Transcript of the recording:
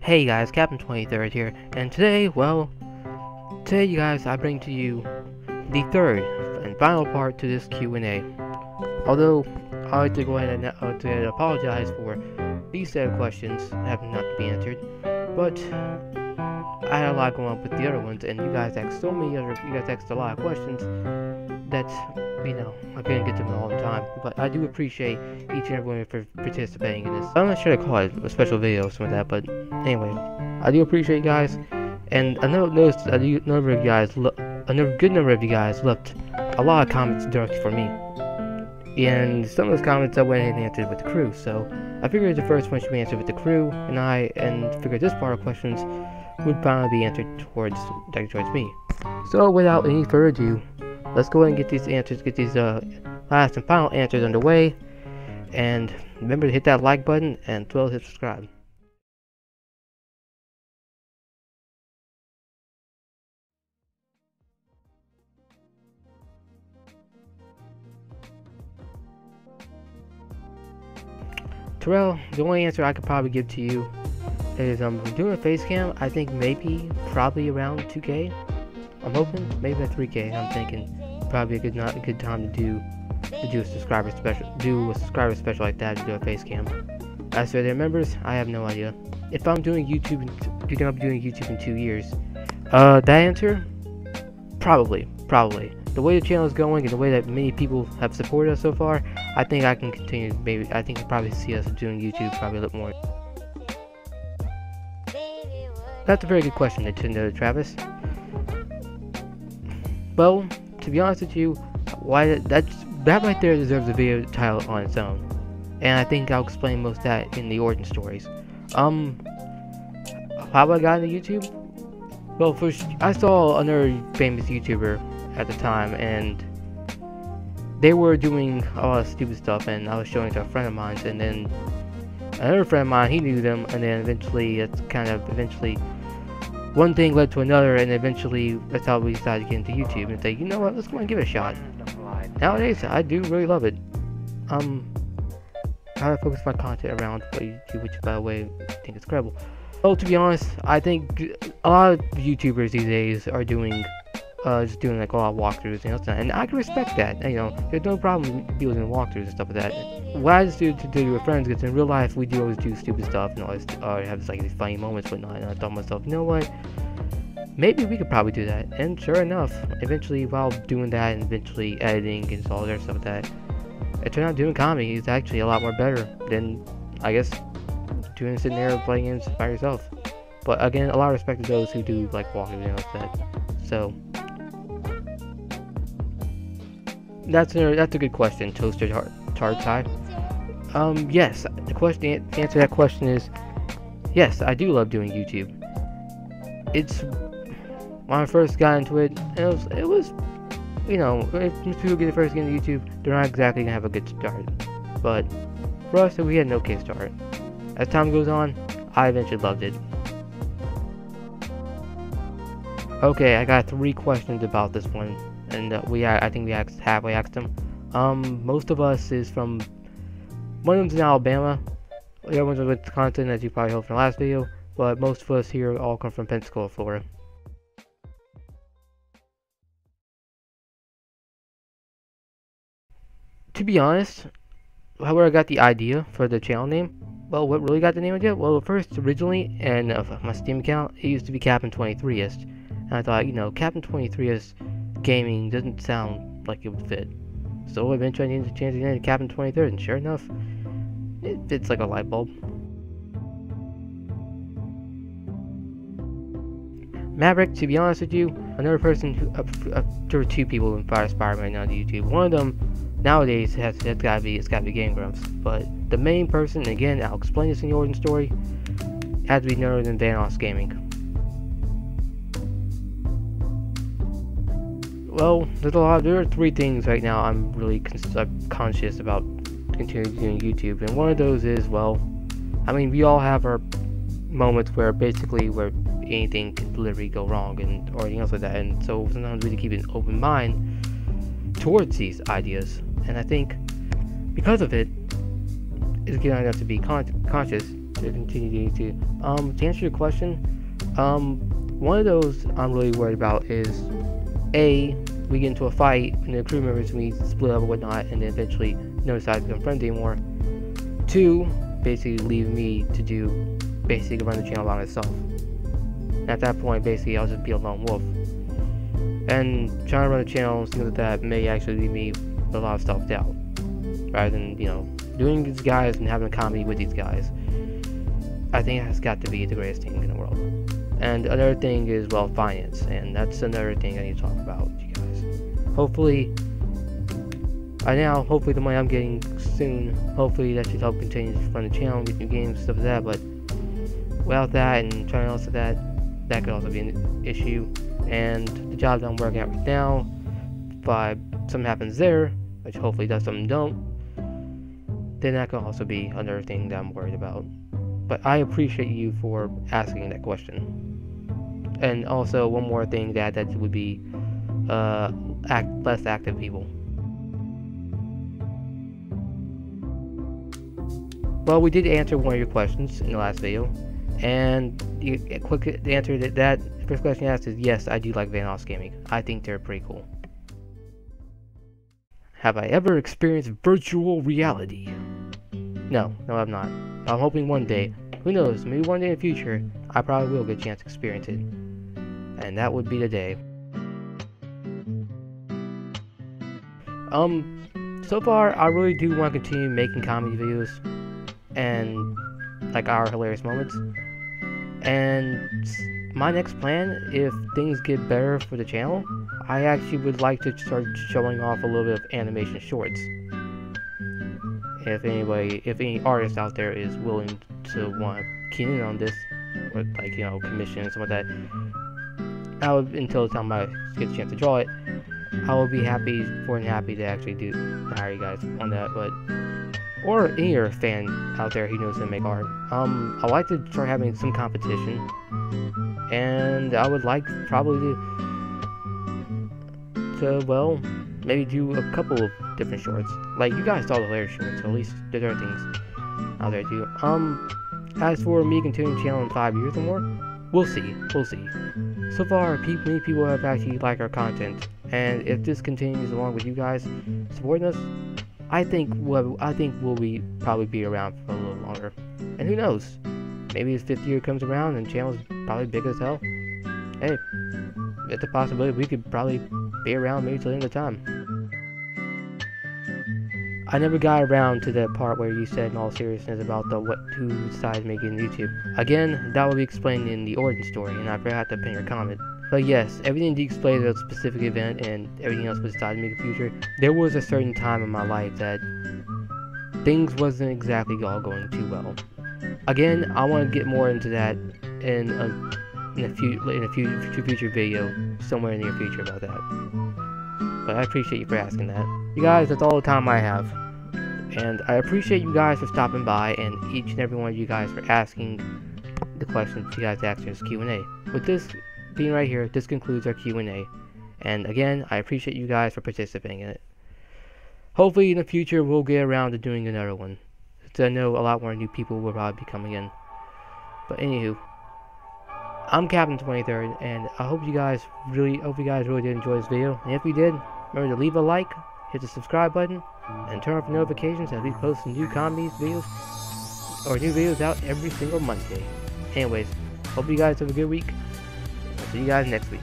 Hey guys, Captain 23rd here, and today, well, today you guys, I bring to you the third and final part to this Q&A. Although, I'd like to go ahead and uh, to apologize for these set of questions having not to be answered, but I had a lot going on with the other ones, and you guys asked so many other, you guys asked a lot of questions that, you know, I couldn't get to them all the time. But I do appreciate each and every one of you for participating in this. I'm not sure to call it a special video or something like that, but anyway, I do appreciate you guys. And I know noticed a number of you guys, a good number of you guys left a lot of comments directly for me. And some of those comments I went and answered with the crew, so I figured the first one should be answered with the crew, and I and figured this part of questions would finally be answered towards towards me. So without any further ado, let's go ahead and get these answers, get these uh, last and final answers underway. And remember to hit that like button and as well hit subscribe. Terrell, the only answer I could probably give to you is I'm um doing a face cam. I think maybe probably around 2K. I'm hoping maybe at 3K. I'm thinking probably a good not a good time to do to do a subscriber special do a subscriber special like that to do a face cam. As for their members, I have no idea. If I'm doing YouTube, picking up doing YouTube in two years, uh, that answer, probably, probably. The way the channel is going and the way that many people have supported us so far, I think I can continue. Maybe I think you probably see us doing YouTube probably a little more. That's a very good question, Nintendo Travis. Well, to be honest with you, why that's that right there deserves a video title on its own, and I think I'll explain most of that in the origin stories. Um, how I got into YouTube? Well, first I saw another famous YouTuber at the time, and they were doing a lot of stupid stuff, and I was showing it to a friend of mine, and then another friend of mine, he knew them, and then eventually, it's kind of eventually one thing led to another, and eventually that's how we decided to get into YouTube and say, you know what, let's go and give it a shot. Nowadays, I do really love it. Um, I focus my content around YouTube, which by the way, I think it's credible. Well, to be honest, I think a lot of YouTubers these days are doing, uh, just doing like a lot of walkthroughs and stuff, and I can respect that. You know, there's no problem doing walkthroughs and stuff like that. What I just do to do with friends, because in real life we do always do stupid stuff and always uh, have like these funny moments, whatnot. And I thought to myself, you know what? maybe we could probably do that. And sure enough, eventually while doing that and eventually editing and all that stuff like that, it turned out doing comedy is actually a lot more better than, I guess, doing sitting there playing games by yourself. But again, a lot of respect to those who do like walking videos like that. So that's a that's a good question, Toaster Tart Tart. Um, yes, the question the answer to that question is yes, I do love doing YouTube. It's when I first got into it, it was, it was you know, if people get first into YouTube, they're not exactly gonna have a good start. But for us, we had an okay start. As time goes on, I eventually loved it. Okay, I got three questions about this one, and uh, we I think we asked halfway asked them. Um, most of us is from one of them's in Alabama, the other one's in Wisconsin, as you probably heard from the last video, but most of us here all come from Pensacola, Florida. to be honest, however I got the idea for the channel name, well, what really got the name idea? Well, first, originally, and uh, my Steam account, it used to be Captain 23ist. And I thought, you know, Captain 23ist gaming doesn't sound like it would fit. So eventually I needed to change the name to Captain 23rd, and sure enough, it fits like a light bulb. Maverick, to be honest with you, another person who, uh, uh, there were two people who inspired me right now to YouTube. One of them Nowadays, has, it's gotta be, it's gotta be Game Grumps. But the main person, again, I'll explain this in the origin story, has to be none other than Vanoss Gaming. Well, there's a lot. There are three things right now I'm really con uh, conscious about continuing doing YouTube, and one of those is, well, I mean, we all have our moments where basically where anything can literally go wrong and or anything else like that, and so sometimes we need to keep an open mind towards these ideas and I think because of it, it's getting enough to be con conscious to continue to. Um, to answer your question, um, one of those I'm really worried about is a we get into a fight and the crew members we split up and whatnot, and then eventually no decide to become friends anymore. Two, basically leave me to do basically run the channel by myself. And at that point, basically I'll just be a lone wolf. And trying to run the channel and things like that may actually leave me a lot of self-doubt. Rather than, you know, doing these guys and having a comedy with these guys. I think it has got to be the greatest thing in the world. And another thing is, well, finance. And that's another thing I need to talk about you guys. Hopefully, I now, hopefully the money I'm getting soon, hopefully that should help continue to run the channel, get new games, stuff like that, but without that and trying to also that, that could also be an issue. And the job that I'm working at right now, if something happens there, which hopefully does something don't, then that could also be another thing that I'm worried about. But I appreciate you for asking that question. And also one more thing that that would be uh, act less active people. Well, we did answer one of your questions in the last video, and the quick answer that that first question asked is yes, I do like Vanoss Gaming. I think they're pretty cool. Have I ever experienced virtual reality? No, no, I'm not. I'm hoping one day, who knows, maybe one day in the future, I probably will get a chance to experience it. And that would be the day. Um, so far, I really do want to continue making comedy videos and like our hilarious moments. And my next plan, if things get better for the channel, I actually would like to start showing off a little bit of animation shorts. If anybody, if any artist out there is willing to want to key in on this, with like you know commission and stuff like that, I would until the time I get a chance to draw it, I will be happy, more than happy to actually do hire you guys on that. But or any other fan out there who knows how to make art. Um, I like to start having some competition, and I would like probably to, to well, maybe do a couple of different shorts. Like you guys saw the hilarious shorts, so at least there are things out there too. Um, as for me continuing channel in five years or more, we'll see, we'll see. So far, many people have actually liked our content, and if this continues along with you guys supporting us, I think we'll, I think we'll be probably be around for a little longer. And who knows? Maybe his fifth year comes around and channel's probably big as hell. Hey, it's a possibility we could probably be around maybe till the end of time. I never got around to that part where you said in all seriousness about the what who decided making YouTube. Again, that will be explained in the origin story, and I forgot to pin your comment. But yes, everything explains a specific event and everything else make a future. There was a certain time in my life that things wasn't exactly all going too well. Again, I want to get more into that in a in a few in a few future video somewhere in the near future about that. But I appreciate you for asking that. You guys, that's all the time I have. And I appreciate you guys for stopping by and each and every one of you guys for asking the questions you guys asked in this Q&A. With this being right here, this concludes our Q&A. And again, I appreciate you guys for participating in it. Hopefully in the future we'll get around to doing another one. Since I know a lot more new people will probably be coming in. But anywho, I'm Captain 23rd, and I hope you guys really, hope you guys really did enjoy this video. And if you did, remember to leave a like, hit the subscribe button, and turn on notifications as we post new comedies videos, or new videos out every single Monday. Anyways, hope you guys have a good week. I'll See you guys next week.